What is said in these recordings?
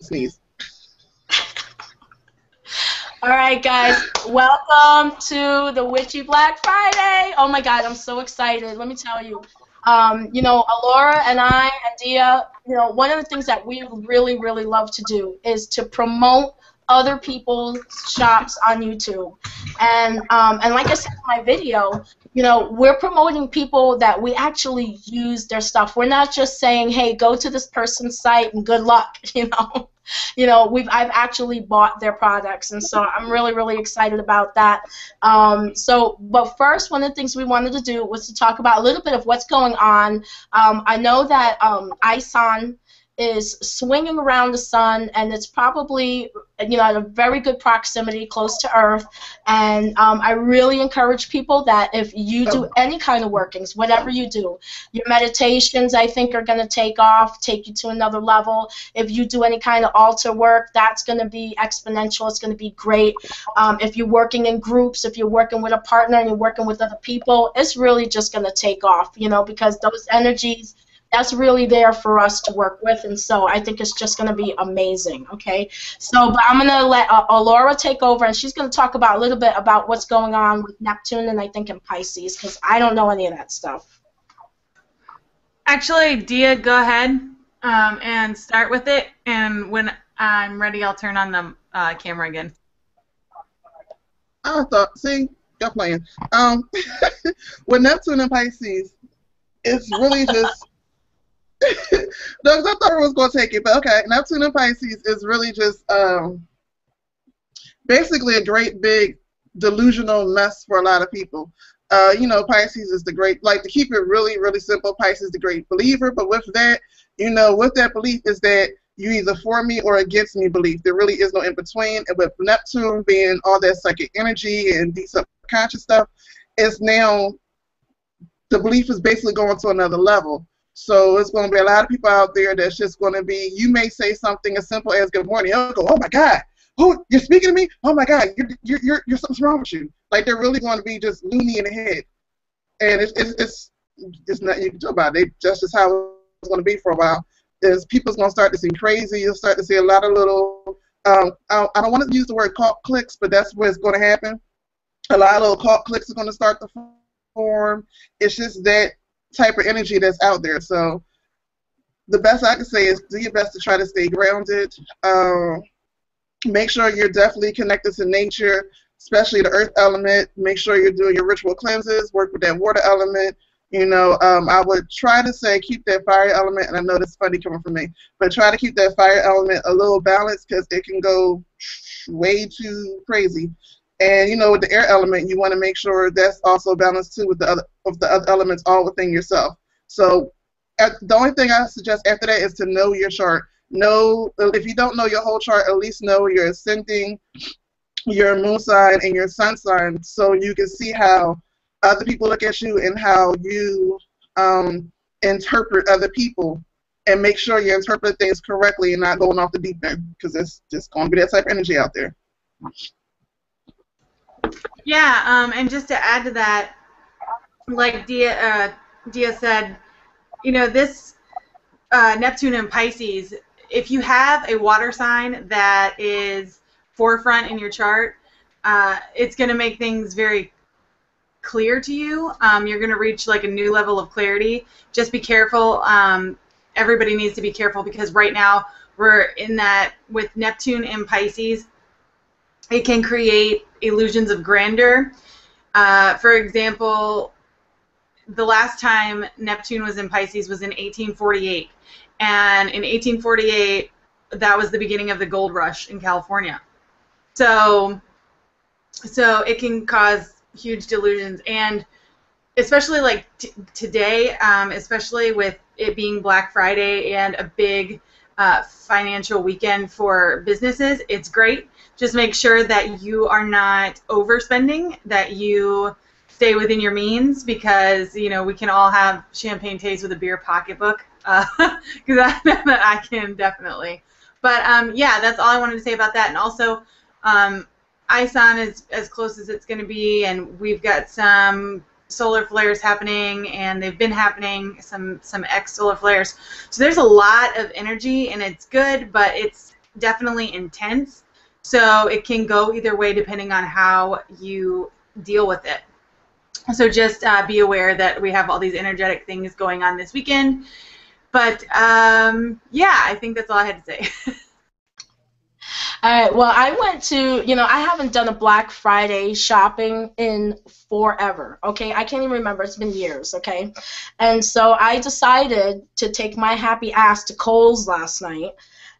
sneeze. All right, guys, welcome to the Witchy Black Friday. Oh my God, I'm so excited. Let me tell you. Um, you know, Allorah and I and Dia, you know, one of the things that we really, really love to do is to promote other people's shops on YouTube. And um, and like I said in my video, you know, we're promoting people that we actually use their stuff. We're not just saying, hey, go to this person's site and good luck, you know. you know, we've I've actually bought their products, and so I'm really really excited about that. Um, so, but first, one of the things we wanted to do was to talk about a little bit of what's going on. Um, I know that um, ISON is swinging around the sun, and it's probably you know at a very good proximity, close to Earth. And um, I really encourage people that if you do oh. any kind of workings, whatever you do, your meditations I think are going to take off, take you to another level. If you do any kind of altar work, that's going to be exponential. It's going to be great. Um, if you're working in groups, if you're working with a partner and you're working with other people, it's really just going to take off. You know because those energies that's really there for us to work with, and so I think it's just going to be amazing. Okay, so but I'm going to let uh, Allorah take over, and she's going to talk about a little bit about what's going on with Neptune and I think in Pisces because I don't know any of that stuff. Actually, Dia, go ahead um, and start with it, and when I'm ready, I'll turn on the uh, camera again. I thought, see, you're playing. Um, with Neptune and Pisces, it's really just no, I thought it was going to take it, but okay. Neptune and Pisces is really just um, basically a great big delusional mess for a lot of people. Uh, you know, Pisces is the great, like to keep it really, really simple, Pisces is the great believer, but with that, you know, with that belief is that you either for me or against me belief. There really is no in between. And with Neptune being all that psychic energy and deep subconscious stuff, it's now the belief is basically going to another level. So it's going to be a lot of people out there that's just going to be, you may say something as simple as good morning. They'll go, oh my God, who, you're speaking to me? Oh my God, you're, you're, you're, you're something's wrong with you. Like they're really going to be just loony in the head. And it's, it's, it's, it's not, you can talk about it. Just as how it's going to be for a while. Is people's going to start to seem crazy. You'll start to see a lot of little, um, I, I don't want to use the word cult clicks, but that's where it's going to happen. A lot of little cult clicks are going to start to form. It's just that type of energy that's out there. So the best I can say is do your best to try to stay grounded. Um, make sure you're definitely connected to nature, especially the earth element. Make sure you're doing your ritual cleanses, work with that water element. You know, um, I would try to say keep that fire element, and I know this is funny coming from me, but try to keep that fire element a little balanced because it can go way too crazy. And you know, with the air element, you want to make sure that's also balanced too with the other of the other elements all within yourself. So at, the only thing I suggest after that is to know your chart. Know if you don't know your whole chart, at least know your ascending, your moon sign, and your sun sign, so you can see how other people look at you and how you um, interpret other people, and make sure you interpret things correctly and not going off the deep end, because it's just going to be that type of energy out there. Yeah, um, and just to add to that, like Dia, uh, Dia said, you know, this uh, Neptune and Pisces, if you have a water sign that is forefront in your chart, uh, it's going to make things very clear to you. Um, you're going to reach like a new level of clarity. Just be careful. Um, everybody needs to be careful because right now we're in that with Neptune and Pisces. It can create illusions of grandeur. Uh, for example, the last time Neptune was in Pisces was in 1848. And in 1848, that was the beginning of the gold rush in California. So, so it can cause huge delusions. And especially like t- today, um, especially with it being Black Friday and a big uh, financial weekend for businesses, it's great. Just make sure that you are not overspending, that you stay within your means because you know we can all have champagne taste with a beer pocketbook because uh, that, I can definitely. But um, yeah, that's all I wanted to say about that. And also, um, ISON is as close as it's going to be, and we've got some solar flares happening, and they've been happening some some X solar flares. So there's a lot of energy, and it's good, but it's definitely intense. So it can go either way depending on how you deal with it. So just uh, be aware that we have all these energetic things going on this weekend. But um, yeah, I think that's all I had to say. All right. Well, I went to, you know, I haven't done a Black Friday shopping in forever. Okay. I can't even remember. It's been years. Okay. And so I decided to take my happy ass to Kohl's last night.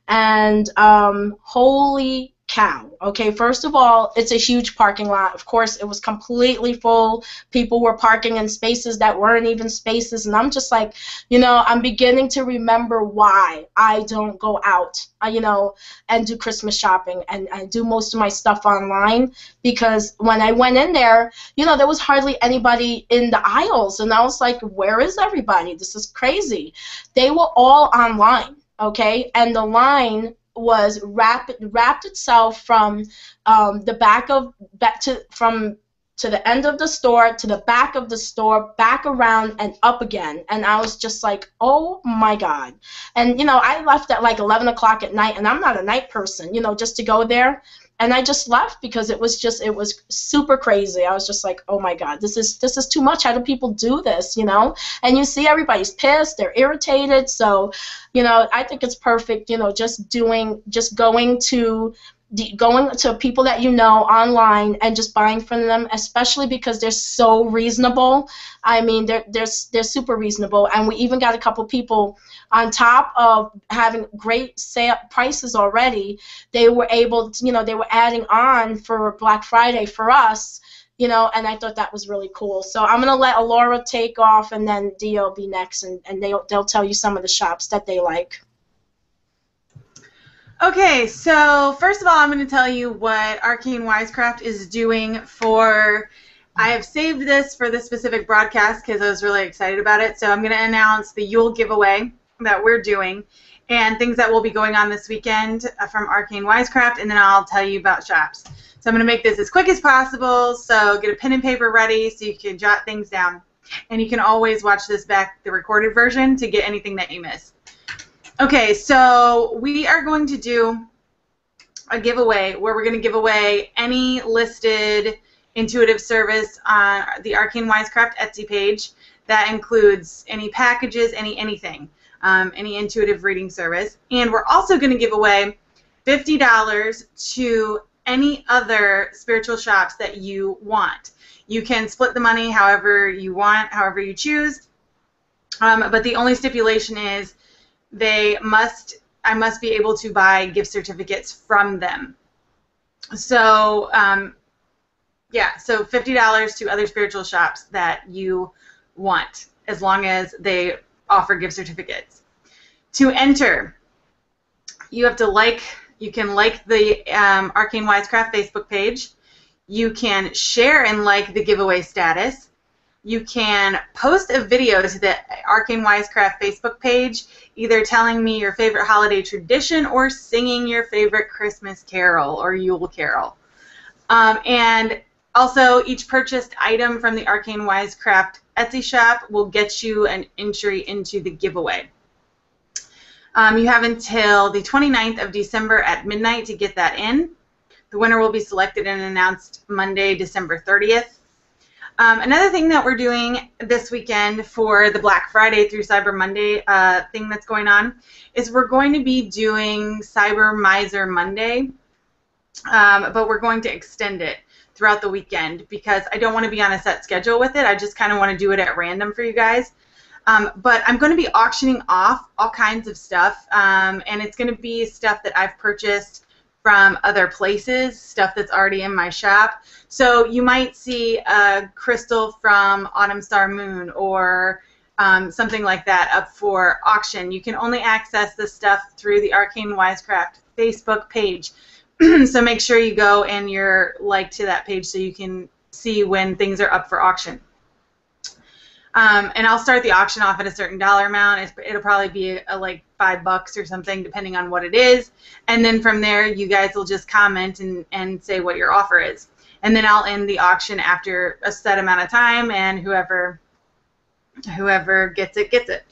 And um, holy cow. Okay, first of all, it's a huge parking lot. Of course, it was completely full. People were parking in spaces that weren't even spaces, and I'm just like, you know, I'm beginning to remember why I don't go out, uh, you know, and do Christmas shopping and, and do most of my stuff online because when I went in there, you know, there was hardly anybody in the aisles, and I was like, where is everybody? This is crazy. They were all online okay and the line was wrapped wrapped itself from um, the back of back to from to the end of the store to the back of the store back around and up again. And i was just like oh my god. And you know i left at like 11 o'clock at night and i'm not a night person you know just to go there and I just left because it was just it was super crazy. I was just like, oh my god, this is this is too much. How do people do this? You know? And you see everybody's pissed, they're irritated. So, you know, I think it's perfect. You know, just doing, just going to going to people that you know online and just buying from them, especially because they're so reasonable. I mean, they're they're they're super reasonable, and we even got a couple people on top of having great sale prices already. They were able, to, you know, they were adding on for Black Friday for us. You know, and I thought that was really cool. So I'm gonna let Allorah take off, and then Dia be next, and, and they'll they'll tell you some of the shops that they like. Okay, so first of all, I'm going to tell you what Arcane Wisecraft is doing for. I have saved this for this specific broadcast because I was really excited about it. So I'm going to announce the Yule giveaway that we're doing and things that will be going on this weekend uh, from Arcane Wisecraft, and then I'll tell you about shops. So I'm going to make this as quick as possible. So get a pen and paper ready so you can jot things down. And you can always watch this back, the recorded version, to get anything that you miss. Okay, so we are going to do a giveaway where we're going to give away any listed intuitive service on the Arcane Wisecraft Etsy page. That includes any packages, any anything, um, any intuitive reading service. And we're also going to give away $50 to any other spiritual shops that you want. You can split the money however you want, however you choose. Um, but the only stipulation is they must I must be able to buy gift certificates from them. So um, yeah, so fifty dollars to other spiritual shops that you want, as long as they offer gift certificates. To enter, you have to like. You can like the um, Arcane Wisecraft Facebook page. You can share and like the giveaway status. You can post a video to the Arcane Wisecraft Facebook page either telling me your favorite holiday tradition or singing your favorite Christmas carol or Yule carol. Um, and also, each purchased item from the Arcane Wisecraft Etsy shop will get you an entry into the giveaway. Um, you have until the 29th of December at midnight to get that in. The winner will be selected and announced Monday, December 30th. Um, another thing that we're doing this weekend for the Black Friday through Cyber Monday uh, thing that's going on is we're going to be doing Cyber Miser Monday, um, but we're going to extend it throughout the weekend because I don't want to be on a set schedule with it. I just kind of want to do it at random for you guys. Um, but I'm going to be auctioning off all kinds of stuff, um, and it's going to be stuff that I've purchased from other places, stuff that's already in my shop. So you might see a crystal from Autumn Star Moon or um, something like that up for auction. You can only access this stuff through the Arcane Wisecraft Facebook page. so make sure you go and you're like to that page so you can see when things are up for auction. Um, and I'll start the auction off at a certain dollar amount. It'll probably be a, a, like five bucks or something, depending on what it is. And then from there, you guys will just comment and, and say what your offer is. And then I'll end the auction after a set amount of time, and whoever whoever gets it gets it.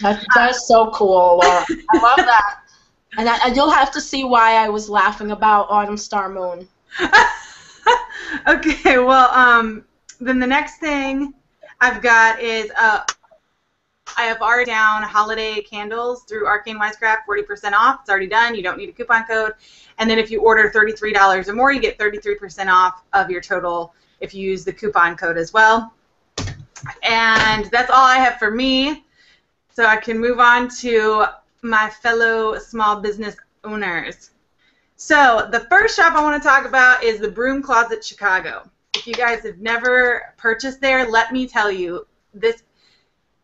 That's, that's so cool, Laura. I love that. And, I, and you'll have to see why I was laughing about Autumn Star Moon. okay, well, um, then the next thing I've got is uh, I have already down holiday candles through Arcane Wisecraft, 40% off. It's already done. You don't need a coupon code. And then if you order $33 or more, you get 33% off of your total if you use the coupon code as well. And that's all I have for me. So I can move on to my fellow small business owners. So the first shop I want to talk about is the Broom Closet Chicago. If you guys have never purchased there, let me tell you, this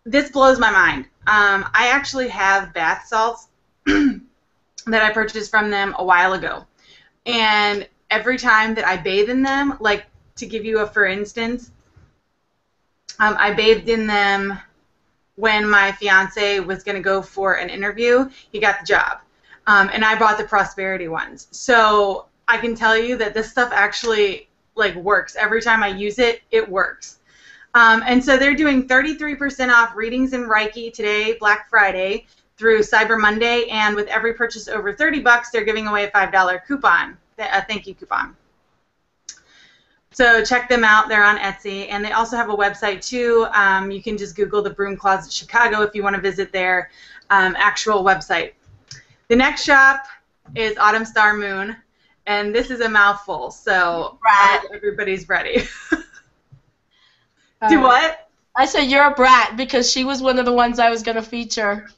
this blows my mind. Um, I actually have bath salts that I purchased from them a while ago, and every time that I bathe in them, like to give you a for instance, um, I bathed in them when my fiance was going to go for an interview. He got the job, um, and I bought the prosperity ones. So I can tell you that this stuff actually like works. Every time I use it, it works. Um, and so they're doing 33% off readings in Reiki today, Black Friday, through Cyber Monday, and with every purchase over 30 bucks, they're giving away a $5 coupon, a thank you coupon. So check them out. They're on Etsy, and they also have a website too. Um, you can just Google the Broom Closet Chicago if you want to visit their um, actual website. The next shop is Autumn Star Moon, and this is a mouthful, so Right. everybody's ready. Do what? I said you're a brat because she was one of the ones I was going to feature.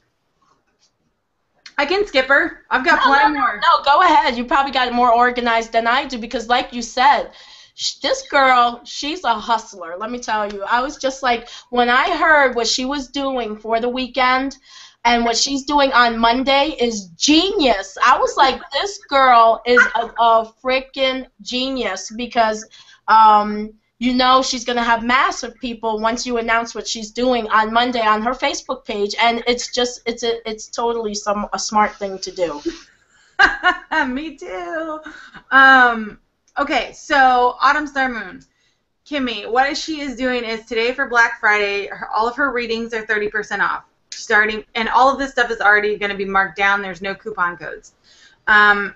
I can skip her. I've got No, plenty no, more. No, go ahead. You probably got it more organized than I do because, like you said, sh- this girl, she's a hustler. Let me tell you. I was just like, when I heard what she was doing for the weekend and what she's doing on Monday is genius. I was like, this girl is a, a freaking genius because. Um, you know she's going to have massive people once you announce what she's doing on Monday on her Facebook page, and it's just it's a it's totally some a smart thing to do. Me too. Um, okay, so Autumn Star Moon. Kimmy, what she is doing is today for Black Friday, her, all of her readings are 30% off. Starting, and all of this stuff is already going to be marked down. There's no coupon codes. Um,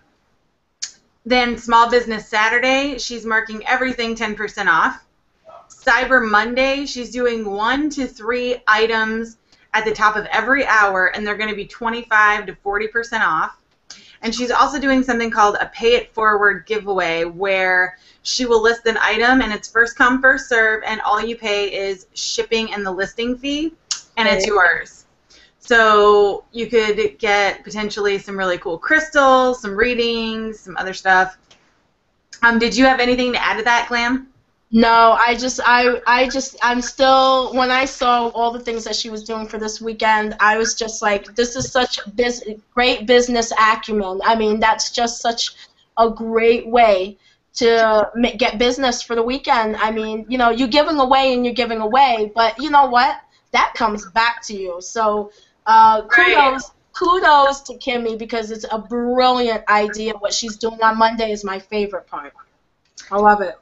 then Small Business Saturday, she's marking everything 10% off. Cyber Monday, she's doing one to three items at the top of every hour, and they're going to be 25 to 40% off. And she's also doing something called a pay it forward giveaway where she will list an item and it's first come, first serve, and all you pay is shipping and the listing fee, and it's yours. So you could get potentially some really cool crystals, some readings, some other stuff. Um, did you have anything to add to that, Glam? No, I just I I just I'm still when I saw all the things that she was doing for this weekend, I was just like, this is such bus- great business acumen. I mean, that's just such a great way to get business for the weekend. I mean, you know, you're giving away and you're giving away, but you know what? That comes back to you. So uh, kudos kudos to Kimmy because it's a brilliant idea. What she's doing on Monday is my favorite part. I love it.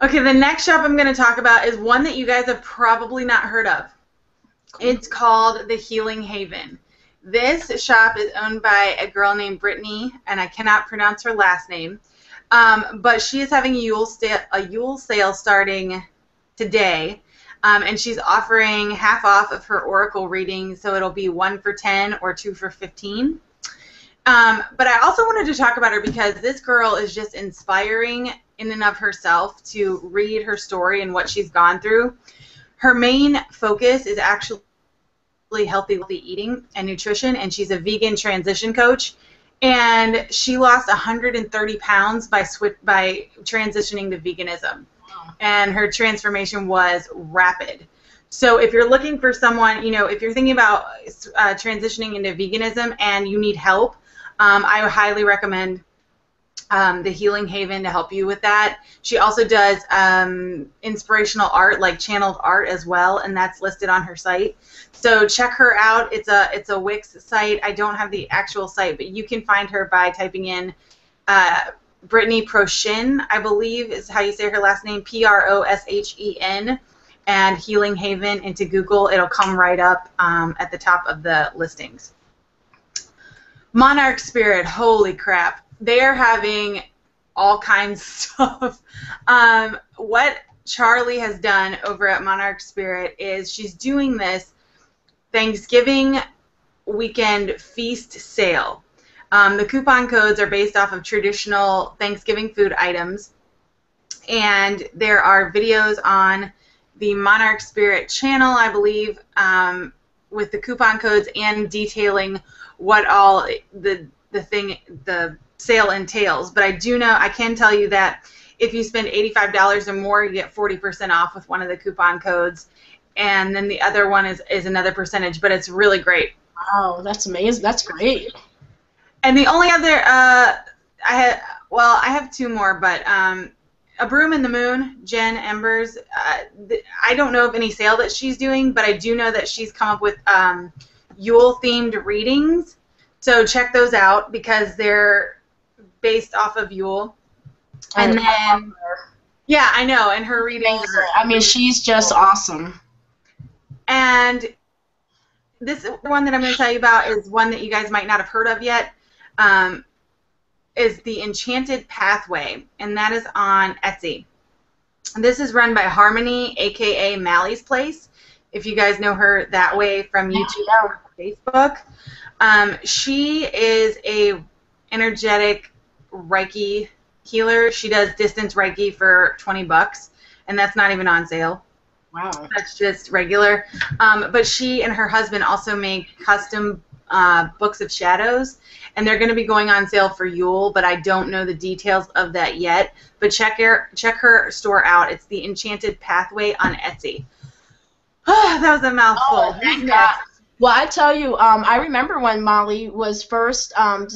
Okay, the next shop I'm going to talk about is one that you guys have probably not heard of. It's called the Healing Haven. This shop is owned by a girl named Brittany, and I cannot pronounce her last name. Um, but she is having a Yule, sta- a Yule sale starting today, um, and she's offering half off of her Oracle reading, so it'll be one for 10 or two for 15. Um, but I also wanted to talk about her because this girl is just inspiring in and of herself to read her story and what she's gone through. Her main focus is actually healthy, eating and nutrition, and she's a vegan transition coach. And she lost 130 pounds by swi- by transitioning to veganism, and her transformation was rapid. So if you're looking for someone, you know, if you're thinking about uh, transitioning into veganism and you need help, um, I highly recommend um, the Healing Haven to help you with that. She also does um, inspirational art, like channeled art as well, and that's listed on her site. So check her out. It's a it's a Wix site. I don't have the actual site, but you can find her by typing in uh, Brittany Proshen, I believe is how you say her last name, P R O S H E N, and Healing Haven into Google. It'll come right up um, at the top of the listings. Monarch Spirit, holy crap. They are having all kinds of stuff. Um, what Charlie has done over at Monarch Spirit is she's doing this Thanksgiving weekend feast sale. Um, the coupon codes are based off of traditional Thanksgiving food items, and there are videos on the Monarch Spirit channel, I believe, um, with the coupon codes and detailing what all the the thing the sale entails. But I do know I can tell you that if you spend $85 or more, you get 40% off with one of the coupon codes, and then the other one is is another percentage. But it's really great. Wow, that's amazing. That's great. And the only other uh, I had well, I have two more, but um, a broom in the moon, Jen Embers. Uh, th- I don't know of any sale that she's doing, but I do know that she's come up with um, Yule themed readings. So check those out because they're based off of Yule. And then, yeah, I know, and her readings. Are, I mean, she's just awesome. And this one that I'm going to tell you about is one that you guys might not have heard of yet. Um, is the Enchanted Pathway, and that is on Etsy. This is run by Harmony, aka Mally's Place. If you guys know her that way from YouTube or Facebook, um, she is a energetic Reiki healer. She does distance Reiki for 20 bucks, and that's not even on sale. Wow. That's just regular. Um, but she and her husband also make custom uh, books of shadows, and they're going to be going on sale for Yule, but I don't know the details of that yet. But check her check her store out. It's the Enchanted Pathway on Etsy. that was a mouthful. Oh, thank God. Well, I tell you, um, I remember when Molly was first um,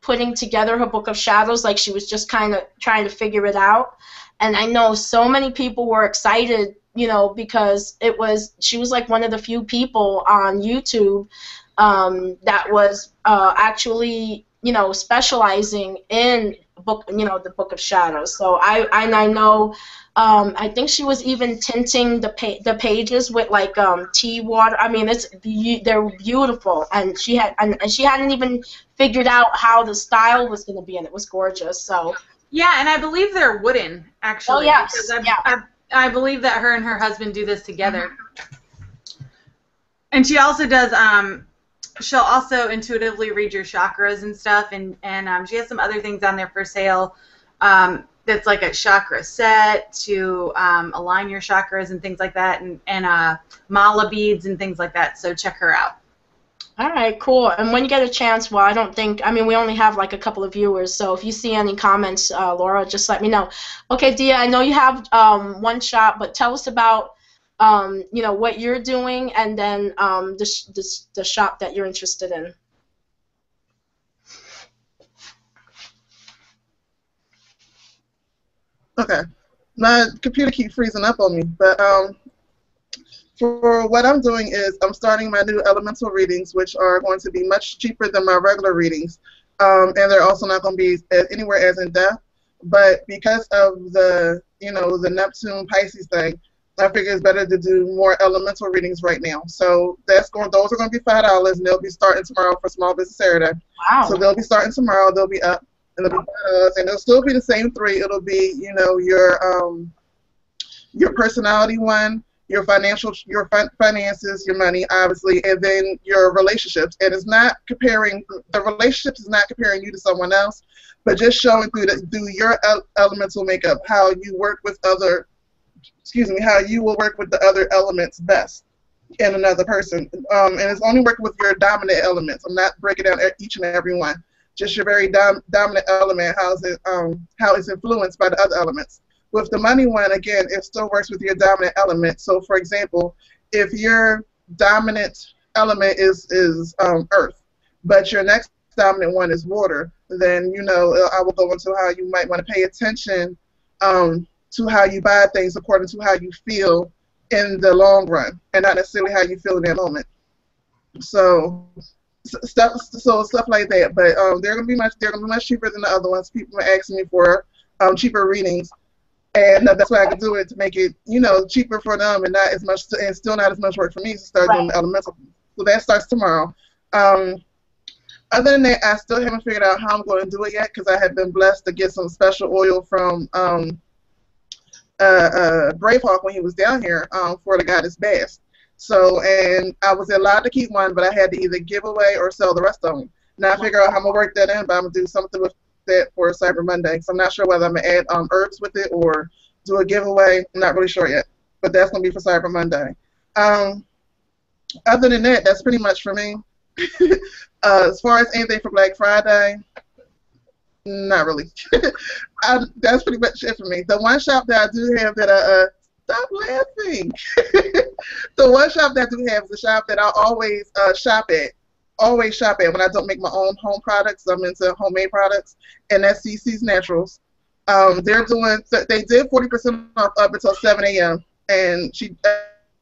putting together her book of shadows, like she was just kind of trying to figure it out. And I know so many people were excited, you know, because it was she was like one of the few people on YouTube um, that was uh, actually, you know, specializing in book, you know, the Book of Shadows. So I, and I know, um, I think she was even tinting the pa- the pages with like um, tea water. I mean, it's be- they're beautiful, and she had, and, and she hadn't even figured out how the style was going to be, and it was gorgeous. So. Yeah, and I believe they're wooden, actually. Oh yes, because I, yeah. I, I believe that her and her husband do this together. And she also does um, she'll also intuitively read your chakras and stuff, and and um, she has some other things on there for sale. Um, that's like a chakra set to um, align your chakras and things like that, and and uh, mala beads and things like that. So check her out. All right, cool. And when you get a chance, well, I don't think, I mean, we only have like a couple of viewers, so if you see any comments, uh, Laura, just let me know. Okay, Dia, I know you have um, one shop, but tell us about um, you know what you're doing, and then um, the, sh- the sh- the shop that you're interested in. Okay. My computer keeps freezing up on me, but um, for what I'm doing is I'm starting my new elemental readings, which are going to be much cheaper than my regular readings, um, and they're also not going to be as, anywhere as in depth. But because of the you know the Neptune Pisces thing, I figure it's better to do more elemental readings right now. So that's going. Those are going to be five dollars, and they'll be starting tomorrow for Small Business Saturday. Wow. So they'll be starting tomorrow. They'll be up, and they'll be and it'll still be the same three. It'll be you know your um your personality one, your financial your fi- finances, your money, obviously, and then your relationships. And it's not comparing the relationships is not comparing you to someone else, but just showing through the, through your el- elemental makeup how you work with other excuse me, how you will work with the other elements best in another person. Um, and it's only working with your dominant elements. I'm not breaking down each and every one. Just your very dom- dominant element, how is it, um, how it's influenced by the other elements. With the money one, again, it still works with your dominant element. So, for example, if your dominant element is is um, earth, but your next dominant one is water, then you know I will go into how you might want to pay attention um, to how you buy things according to how you feel in the long run, and not necessarily how you feel in that moment. So stuff, so stuff like that. But um, they're gonna be much, they're gonna be much cheaper than the other ones. People are asking me for um, cheaper readings, and that's why I can do it to make it, you know, cheaper for them and not as much, and still not as much work for me to start Right. doing the elemental. So that starts tomorrow. Um, other than that, I still haven't figured out how I'm going to do it yet because I have been blessed to get some special oil from um, uh, uh, Bravehawk when he was down here um, for the goddess Bast. So, and I was allowed to keep one, but I had to either give away or sell the rest of them. Now I figure out how I'm gonna work that in, but I'm gonna do something with that for Cyber Monday. So I'm not sure whether I'm gonna add um, herbs with it or do a giveaway. I'm not really sure yet, but that's gonna be for Cyber Monday. Um, other than that, that's pretty much for me. uh, as far as anything for Black Friday, not really. I, that's pretty much it for me. The one shop that I do have that I uh, stop laughing. the one shop that I do have is a shop that I always uh, shop at. Always shop at when I don't make my own home products. I'm into homemade products, and that's CC's Naturals. Um, they're doing. They did 40% off up until 7 a.m. And she, uh,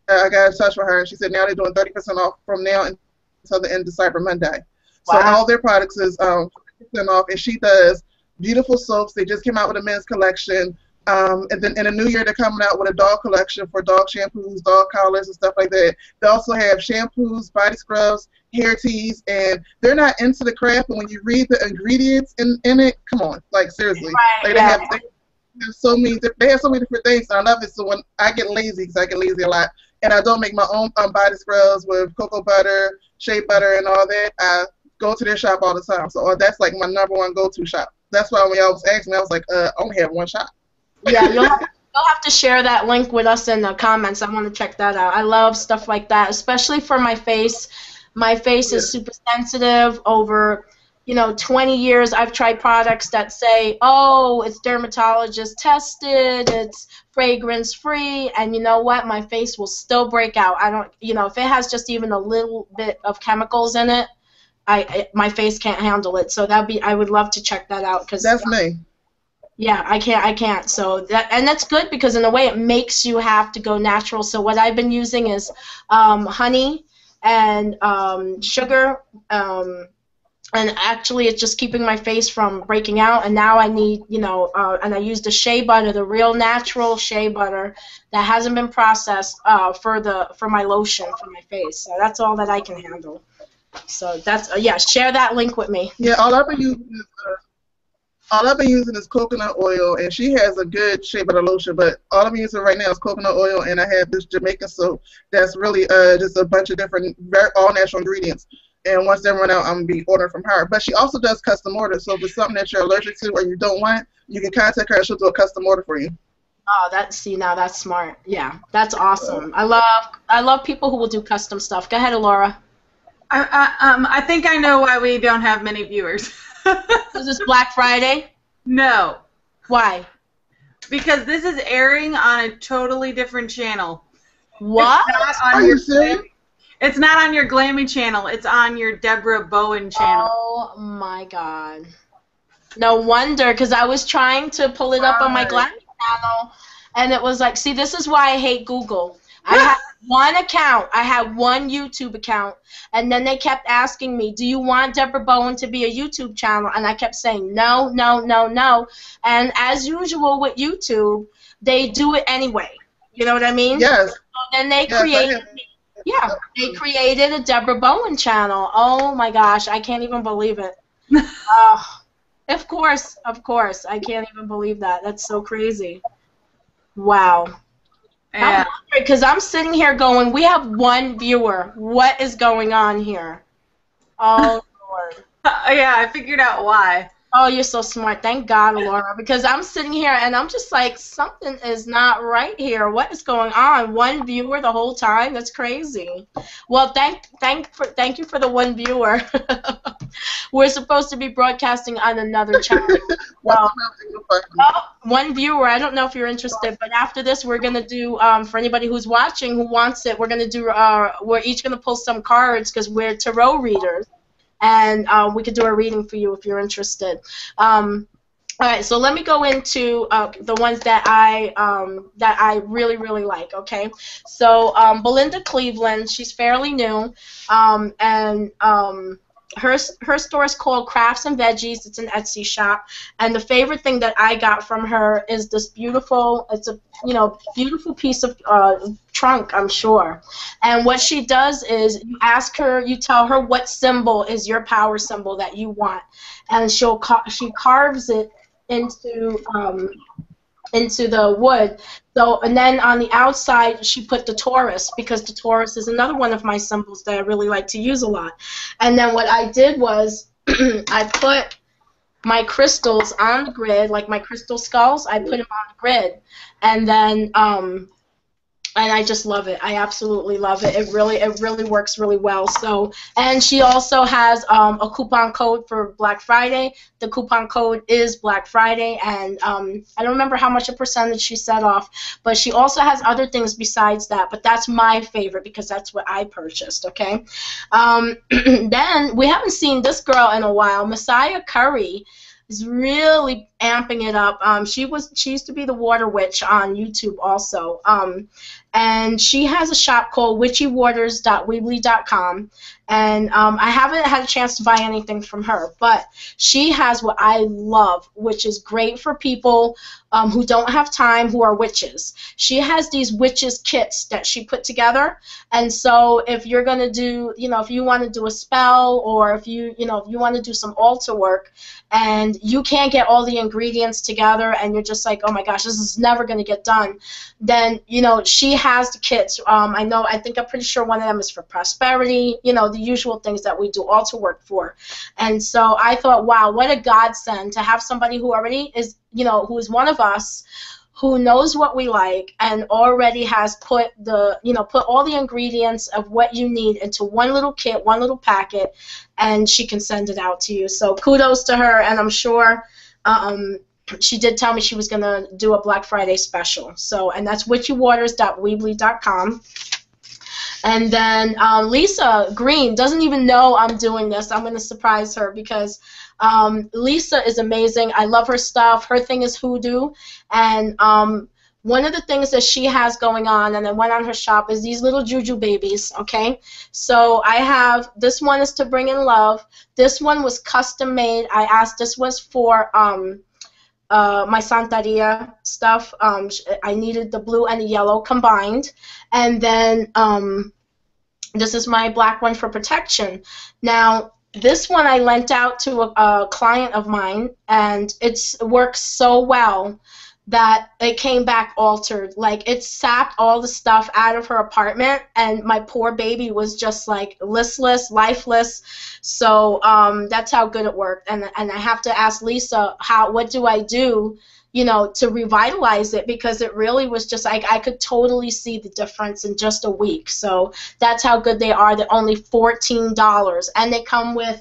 I got in touch with her, and she said now they're doing 30% off from now until the end of Cyber Monday. Wow. So all their products is um, percent off, and she does beautiful soaps. They just came out with a men's collection. Um, and then in the new year, they're coming out with a dog collection for dog shampoos, dog collars, and stuff like that. They also have shampoos, body scrubs, hair teas, and they're not into the craft. But when you read the ingredients in, in it, come on, like seriously, right, like yeah. they, have, they have so many. They have so many different things, and I love it. So when I get lazy, because I get lazy a lot, and I don't make my own um, body scrubs with cocoa butter, shea butter, and all that, I go to their shop all the time. So uh, that's like my number one go-to shop. That's why when y'all was asking I was like, uh, I only have one shop. yeah, you'll have, you'll have to share that link with us in the comments. I want to check that out. I love stuff like that, especially for my face. My face yeah. is super sensitive. Over, you know, 20 years, I've tried products that say, oh, it's dermatologist tested, it's fragrance free, and you know what? My face will still break out. I don't, you know, if it has just even a little bit of chemicals in it, I, I my face can't handle it. So that'd be I would love to check that out because that's me. Yeah, I can't. I can't. So that and that's good because in a way it makes you have to go natural. So what I've been using is um, honey and um, sugar. Um, and actually, it's just keeping my face from breaking out. And now I need, you know, uh, and I use the shea butter, the real natural shea butter that hasn't been processed uh, for the for my lotion for my face. So that's all that I can handle. So that's uh, yeah. Share that link with me. Yeah, all I've been using is uh, all I've been using is coconut oil, and she has a good shea butter lotion. But all I'm using right now is coconut oil, and I have this Jamaican soap that's really uh just a bunch of different very all natural ingredients. And once they run out, I'm gonna be ordering from her. But she also does custom orders. So if it's something that you're allergic to or you don't want, you can contact her. and She'll do a custom order for you. Oh, that see now that's smart. Yeah, that's awesome. I love I love people who will do custom stuff. Go ahead, Laura. I, I, um, I think I know why we don't have many viewers. Is this Black Friday? No. Why? Because this is airing on a totally different channel. What? Are you serious? It's not on your Glammie channel. It's on your Deborah Bowen channel. Oh my God. No wonder, because I was trying to pull it up on my Glammie channel, and it was like, see, this is why I hate Google. I have one account. I had one YouTube account, and then they kept asking me, "Do you want Deborah Bowen to be a YouTube channel?" And I kept saying, "No, no, no, no." And as usual with YouTube, they do it anyway. You know what I mean? Yes. So then they yes, created. Yeah, they created a Deborah Bowen channel. Oh my gosh, I can't even believe it. oh, of course, of course, I can't even believe that. That's so crazy. Wow. Yeah. Because I'm sitting here going, we have one viewer. What is going on here? Oh, Lord. yeah, I figured out why. Oh, you're so smart. Thank God, Laura. Because I'm sitting here and I'm just like, something is not right here. What is going on? One viewer the whole time? That's crazy. Well, thank thank for thank you for the one viewer. We're supposed to be broadcasting on another channel. Well, oh, one viewer. I don't know if you're interested, but after this, we're gonna do um, for anybody who's watching who wants it. We're gonna do. Uh, we're each gonna pull some cards because we're tarot readers and uh, we could do a reading for you if you're interested. Um, all right, so let me go into uh, the ones that I um, that I really really like. Okay, so um, Belinda Cleveland, she's fairly new, um, and um, her her store is called Crafts and Veggies. It's an Etsy shop, and the favorite thing that I got from her is this beautiful. It's a you know beautiful piece of uh, trunk, I'm sure. And what she does is you ask her, you tell her what symbol is your power symbol that you want, and she'll she carves it into um, into the wood. So and then on the outside she put the Taurus because the Taurus is another one of my symbols that I really like to use a lot. And then what I did was I put my crystals on the grid, like my crystal skulls. I put them on the grid, and then um, and I just love it. I absolutely love it. It really, it really works really well. So, and she also has um, a coupon code for Black Friday. The coupon code is Black Friday, and um, I don't remember how much a percentage she set off, but she also has other things besides that. But that's my favorite because that's what I purchased. Okay. Um, then we haven't seen this girl in a while, Messiah Curry is really amping it up. Um, she was she used to be the Water Witch on YouTube also, um, and she has a shop called witchywaters.weebly.com, and um, I haven't had a chance to buy anything from her, but she has what I love, which is great for people um, who don't have time who are witches. She has these witches kits that she put together, and so if you're gonna do, you know, if you want to do a spell or if you, you know, if you want to do some altar work, and you can't get all the ingredients together, and you're just like, oh my gosh, this is never gonna get done, then you know she has the kits. Um, I know, I think I'm pretty sure one of them is for prosperity. You know, the usual things that we do all to work for, and so I thought, wow, what a godsend to have somebody who already is you know, who is one of us who knows what we like and already has put the you know put all the ingredients of what you need into one little kit one little packet and she can send it out to you so kudos to her and i'm sure um, she did tell me she was going to do a black friday special so and that's witchywaters.weebly.com and then um, lisa green doesn't even know i'm doing this i'm going to surprise her because um, Lisa is amazing. I love her stuff. Her thing is hoodoo, and um, one of the things that she has going on, and then went on her shop, is these little juju babies. Okay, so I have this one is to bring in love. This one was custom made. I asked. This was for um, uh, my Santeria stuff. Um, I needed the blue and the yellow combined, and then um, this is my black one for protection. Now this one I lent out to a, a client of mine, and it's it works so well that it came back altered. Like it sapped all the stuff out of her apartment, and my poor baby was just like listless, lifeless. So um, that's how good it worked. And and I have to ask Lisa, how what do I do you know, to revitalize it because it really was just like I could totally see the difference in just a week. So that's how good they are. They're only fourteen dollars, and they come with,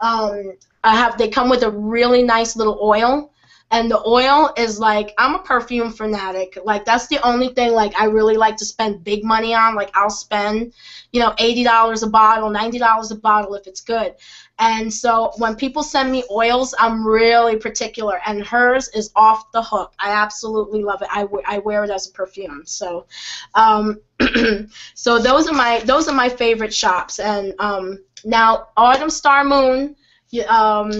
um, I have they come with a really nice little oil and the oil is like I'm a perfume fanatic. Like that's the only thing like I really like to spend big money on. Like I'll spend, you know, eighty dollars a bottle, ninety dollars a bottle if it's good. And so when people send me oils, I'm really particular, and hers is off the hook. I absolutely love it. I, I wear it as a perfume. So, um, so those are my those are my favorite shops. And um, now Autumn Star Moon, um,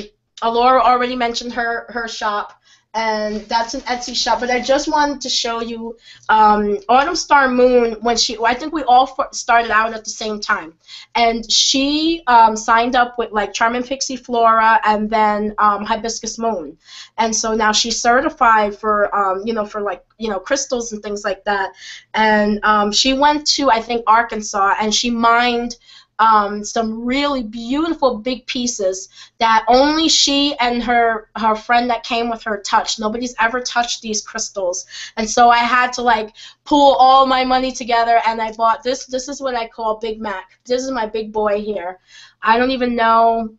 Allorah already mentioned her her shop and that's an Etsy shop. But I just wanted to show you um, Autumn Star Moon when she. I think we all started out at the same time, and she um, signed up with like Charming Pixie Flora and then um, Hibiscus Moon, and so now she's certified for um, you know for like you know crystals and things like that, and um, she went to I think Arkansas and she mined um, some really beautiful big pieces that only she and her her friend that came with her touched. Nobody's ever touched these crystals, and so I had to like pull all my money together, and I bought this. This is what I call Big Mac. This is my big boy here. I don't even know.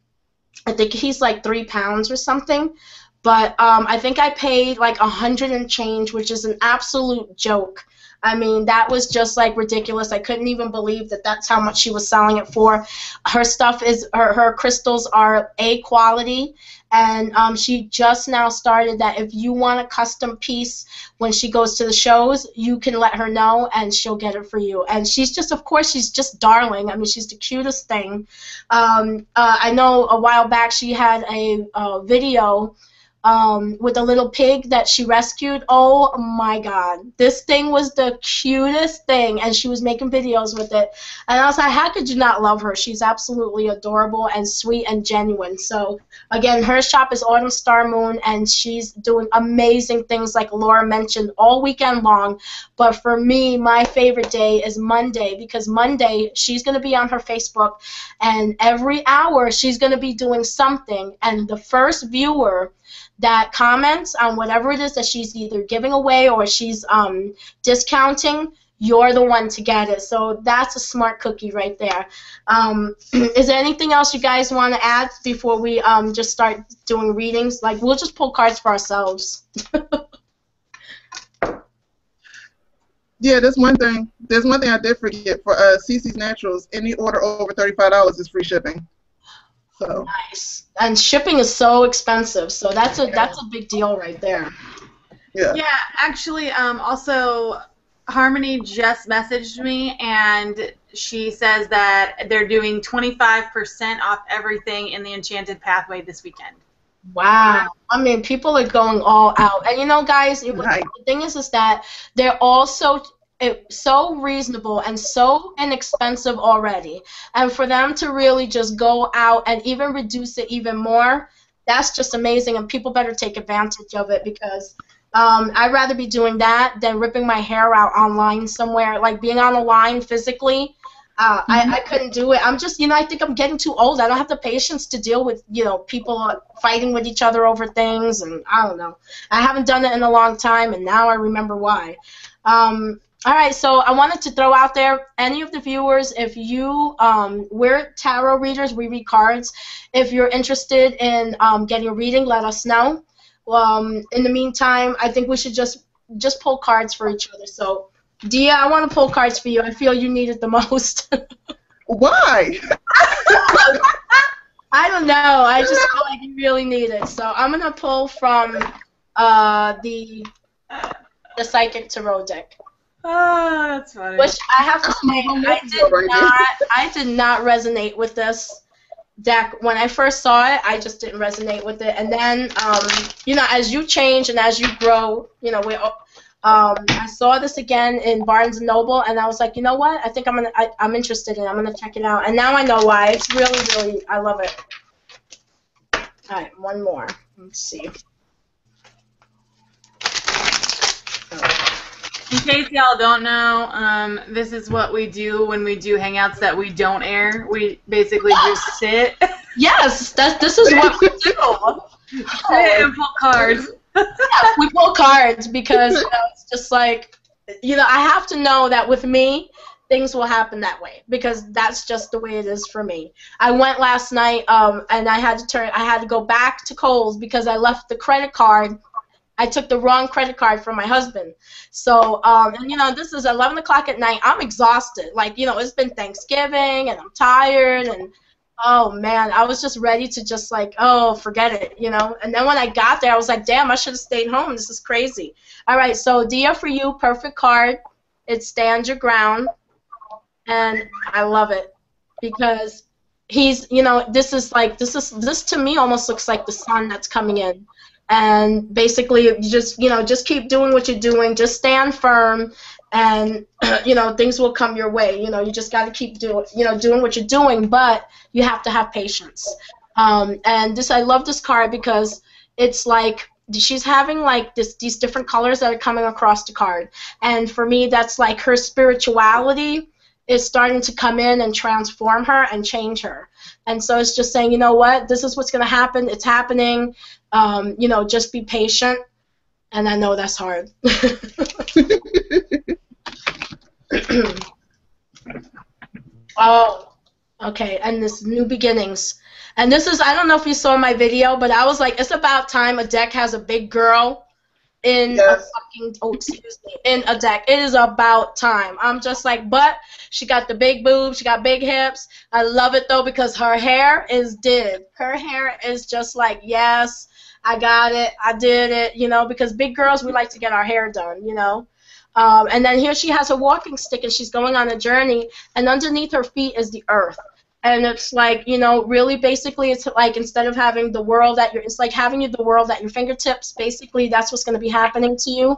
I think he's like three pounds or something. But um, I think I paid like a hundred and change, which is an absolute joke I mean, that was just like ridiculous. I couldn't even believe that that's how much she was selling it for. Her stuff is her her crystals are a quality, and um, she just now started that if you want a custom piece when she goes to the shows, you can let her know and she'll get it for you. And she's just, of course, she's just darling. I mean, she's the cutest thing. Um, uh, I know a while back she had a, a video um, with a little pig that she rescued. Oh my god, this thing was the cutest thing, and she was making videos with it. And I was like, how could you not love her? She's absolutely adorable and sweet and genuine. So again, her shop is Autumn Star Moon, and she's doing amazing things like Laura mentioned all weekend long. But for me, my favorite day is Monday because Monday she's going to be on her Facebook, and every hour she's going to be doing something, and the first viewer that comments on whatever it is that she's either giving away or she's um, discounting, you're the one to get it. So that's a smart cookie right there. Um, is there anything else you guys want to add before we um, just start doing readings? Like, we'll just pull cards for ourselves. yeah, there's one thing. There's one thing I did forget for uh, CC's Naturals. Any order over thirty-five dollars is free shipping. So nice. And shipping is so expensive, so that's a that's a big deal right there. Yeah. Yeah, actually, um, also Harmony just messaged me and she says that they're doing 25% off everything in the Enchanted Pathway this weekend. Wow. I mean, people are going all out. And you know, guys, right. the thing is, is that they're also it, so reasonable and so inexpensive already. And for them to really just go out and even reduce it even more, that's just amazing. And people better take advantage of it because um, I'd rather be doing that than ripping my hair out online somewhere. Like being on a line physically, uh, I, mm-hmm. I couldn't do it. I'm just, you know, I think I'm getting too old. I don't have the patience to deal with, you know, people fighting with each other over things, and I don't know. I haven't done it in a long time, and now I remember why. Um, all right, so I wanted to throw out there any of the viewers, if you, um, we're tarot readers, we read cards. If you're interested in um, getting a reading, let us know. Um, in the meantime, I think we should just just pull cards for each other. So, Dia, I want to pull cards for you. I feel you need it the most. Why? I don't know. I just feel like you really need it. So I'm gonna pull from uh, the the Psychic Tarot deck. Oh, that's funny. Which I have to say, I did not, I did not resonate with this deck when I first saw it. I just didn't resonate with it, and then, um, you know, as you change and as you grow, you know, we. Um, I saw this again in Barnes and Noble, and I was like, you know what? I think I'm gonna, I, I'm interested in. it. I'm gonna check it out, and now I know why. It's really, really, I love it. All right, one more. Let's see. In case y'all don't know, um, this is what we do when we do hangouts that we don't air. We basically just sit. Yes, that's this is what we do. sit and pull cards. yeah, we pull cards because you know, it's just like you know I have to know that with me things will happen that way because that's just the way it is for me. I went last night um, and I had to turn I had to go back to Kohl's because I left the credit card I took the wrong credit card from my husband. So, um, and you know, this is 11 o'clock at night. I'm exhausted. Like, you know, it's been Thanksgiving and I'm tired and oh man, I was just ready to just like, oh, forget it, you know. And then when I got there, I was like, damn, I should have stayed home. This is crazy. All right, so Dia for you, perfect card. It stands your ground, and I love it because he's, you know, this is like this is this to me almost looks like the sun that's coming in and basically just you know just keep doing what you're doing just stand firm and you know things will come your way. You know you just got to keep doing you know doing what you're doing but you have to have patience. Um, and this i love this card because it's like she's having like this these different colors that are coming across the card. And for me that's like her spirituality is starting to come in and transform her and change her and so it's just saying you know what this is what's going to happen it's happening um, you know, just be patient. And I know that's hard. oh, okay. And this new beginnings. And this is, I don't know if you saw my video, but I was like, it's about time a deck has a big girl in Yes. a fucking oh excuse me in a deck. It is about time. I'm just like, but she got the big boobs, she got big hips. I love it though because her hair is did. Her hair is just like yes, I got it, I did it. You know because big girls we like to get our hair done. You know. Um, and then here she has a walking stick and she's going on a journey and underneath her feet is the earth and it's like you know really basically it's like instead of having the world at your it's like having the world at your fingertips basically that's what's going to be happening to you.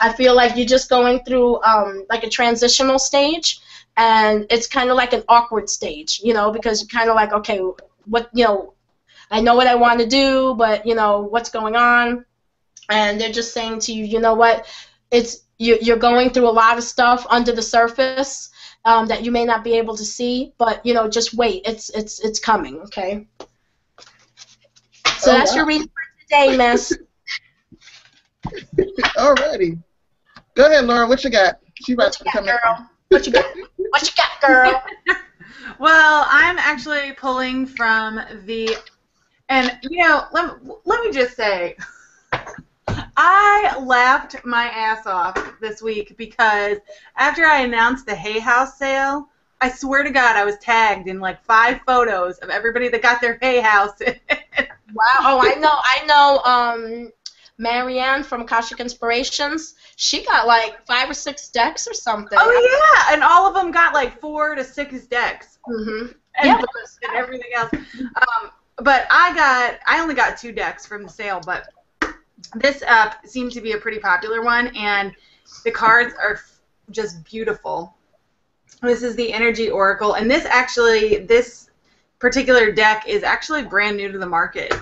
I feel like you're just going through um, like a transitional stage and it's kind of like an awkward stage you know because you're kind of like okay what you know i know what i want to do but you know what's going on? And they're just saying to you you know what? It's you, you're going through a lot of stuff under the surface um, that you may not be able to see, but you know, just wait. It's it's it's coming. Okay. So Oh, that's wow. your reading for today, Miss. Alrighty. Go ahead, Laura. What you got? She about What to you come got, girl? What you got? What you got, girl? Well, I'm actually pulling from the, and you know, let, let me just say, I laughed my ass off this week because after I announced the Hay House sale, I swear to God, I was tagged in like five photos of everybody that got their Hay House. Wow. Oh, I know. I know. Um, Marianne from Akashic Inspirations. She got like five or six decks or something. oh yeah, and all of them got like four to six decks. Mm-hmm. and Yeah. and everything else. Um, but I got I only got two decks from the sale, but this uh, seemed to be a pretty popular one, and the cards are just beautiful. This is the Energy Oracle, and this actually this particular deck is actually brand new to the market.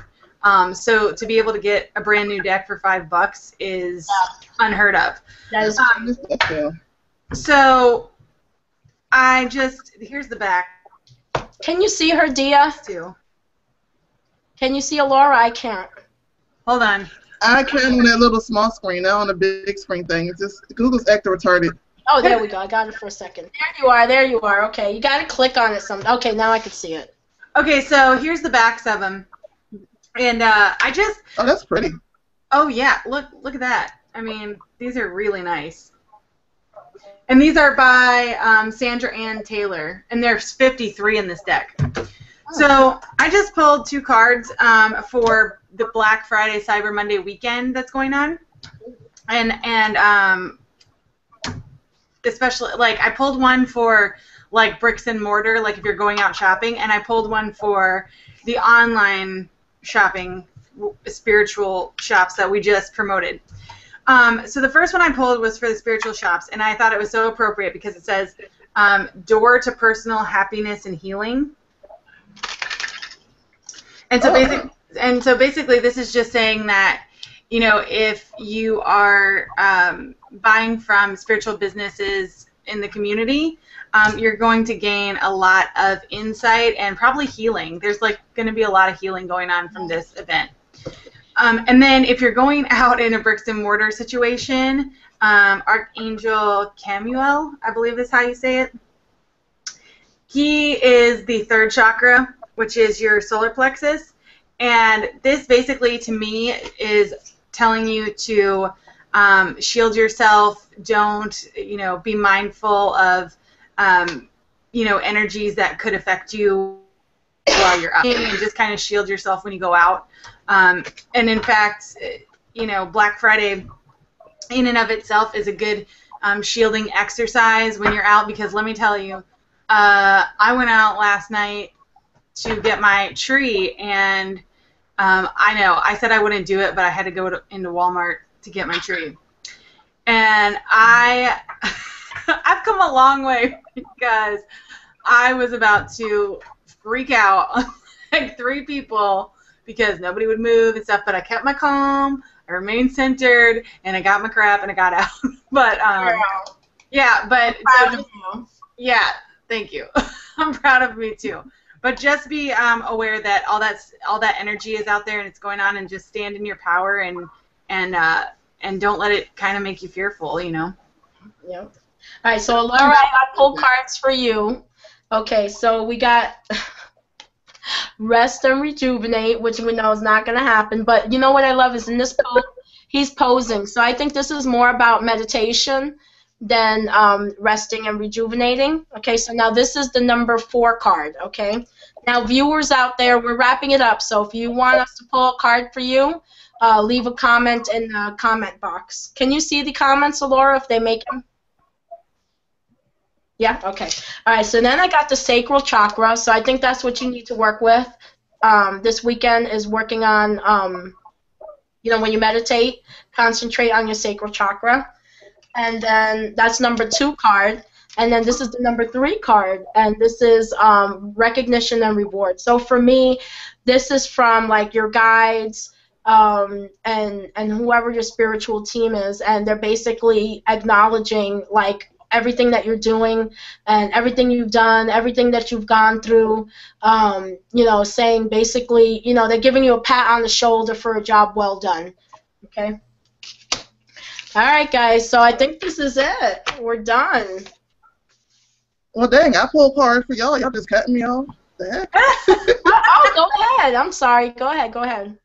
Um, so to be able to get a brand new deck for five bucks is unheard of. That is. Um, Yeah. so I just here's the back Can you see her, Dia? too. Can you see Allorah? I can't. Hold on. I can on that little small screen, not on the big screen thing. It's just Google's acting retarded. Oh, there we go. I got it for a second. There you are. There you are. Okay, you got to click on it. Some. Okay, now I can see it. Okay, so here's the backs of them, and uh, I just Oh, that's pretty. oh yeah, look look at that. I mean, these are really nice, and these are by um, Sandra Anne Taylor, and there's 53 in this deck. So I just pulled two cards um, for the Black Friday Cyber Monday weekend that's going on, and and um, especially like I pulled one for like bricks and mortar, like if you're going out shopping, and I pulled one for the online shopping spiritual shops that we just promoted. Um, so the first one I pulled was for the spiritual shops, and I thought it was so appropriate because it says um, "Door to Personal Happiness and Healing." And so Oh. basic, and so basically, this is just saying that you know if you are um, buying from spiritual businesses in the community, um, you're going to gain a lot of insight and probably healing. There's like going to be a lot of healing going on from this event. Um, and then if you're going out in a bricks and mortar situation, um, Archangel Chamuel, I believe is how you say it. He is the third chakra, which is your solar plexus. And this basically, to me, is telling you to um, shield yourself. Don't, you know, be mindful of, um, you know, energies that could affect you while you're out, and just kind of shield yourself when you go out. Um, and in fact, you know, Black Friday, in and of itself, is a good um, shielding exercise when you're out. Because let me tell you, uh, I went out last night to get my tree, and um, I know I said I wouldn't do it, but I had to go to, into Walmart to get my tree, and I I've come a long way because I was about to freak out like three people because nobody would move and stuff, but I kept my calm, I remained centered, and I got my crap and I got out. but um, yeah, but so- yeah, thank you. I'm proud of me too. But just be um, aware that all that's all that energy is out there and it's going on, and just stand in your power and and uh, and don't let it kind of make you fearful. You know. Yep. All right, so Laura, I pulled cards for you. Okay, so we got rest and rejuvenate, which we know is not going to happen. But you know what I love is in this pool, he's posing. So I think this is more about meditation than um, resting and rejuvenating. Okay, so now this is the number four card. Okay, now viewers out there, we're wrapping it up. So if you want us to pull a card for you, uh, leave a comment in the comment box. Can you see the comments, Laura, if they make them? Yeah. Okay. All right. So then I got the sacral chakra. So I think that's what you need to work with. Um, this weekend is working on, um, you know, when you meditate, concentrate on your sacral chakra, and then that's number two card. And then this is the number three card, and this is um, recognition and reward. So for me, this is from like your guides um, and and whoever your spiritual team is, and they're basically acknowledging like everything that you're doing and everything you've done, everything that you've gone through. Um, you know, saying basically, you know, they're giving you a pat on the shoulder for a job well done. Okay. All right, guys. So I think this is it. We're done. Well, dang, I pulled card for y'all. Y'all just cutting me off. The heck? oh, go ahead. I'm sorry. Go ahead. Go ahead.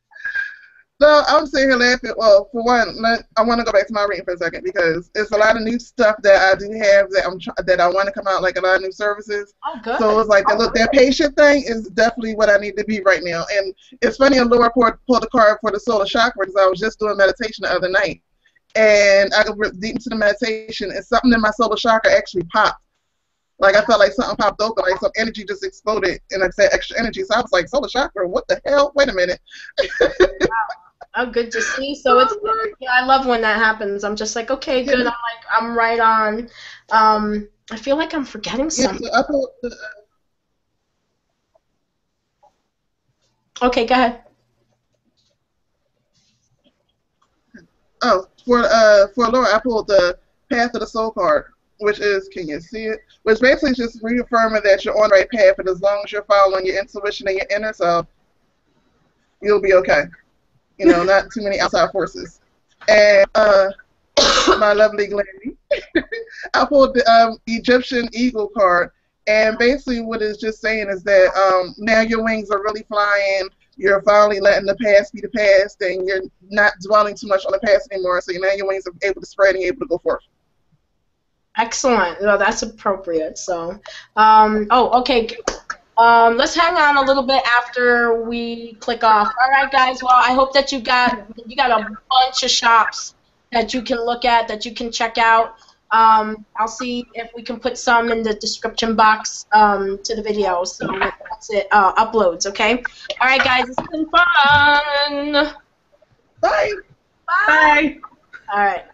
So I'm sitting here laughing. Well, for one, I want to go back to my reading for a second because it's a lot of new stuff that I do have that I'm tr- that I want to come out, like a lot of new services. Oh, good. So it's like oh, that look, that patient thing is definitely what I need to be right now. And it's funny, Laura pulled, pulled the card for the solar chakra because I was just doing meditation the other night, and I go deep into the meditation, and something in my solar chakra actually popped. Like I felt like something popped open, like some energy just exploded, and I said extra energy. So I was like, solar chakra, what the hell? Wait a minute. wow. Oh, good to see. So it's yeah, I love when that happens. I'm just like, okay, good. I'm like, I'm right on. Um, I feel like I'm forgetting something. so I pulled the, Okay, go ahead. Oh, for uh for Laura, I pulled the Path of the Soul card, which is can you see it? Which basically is just reaffirming that you're on the right path, and as long as you're following your intuition and your inner self, you'll be okay. You know, not too many outside forces. And uh, my lovely Glenny, I pulled the um, Egyptian Eagle card, and basically what it's just saying is that um, now your wings are really flying. You're finally letting the past be the past, and you're not dwelling too much on the past anymore. So now your wings are able to spread and you're able to go forth. Excellent. Well, that's appropriate. So, um, oh, okay. Um, let's hang on a little bit after we click off. All right, guys. Well, I hope that you got you got a bunch of shops that you can look at, that you can check out. Um, I'll see if we can put some in the description box um, to the video. So that's it. Uh, uploads. Okay. All right, guys. It's been fun. Bye. Bye. All right.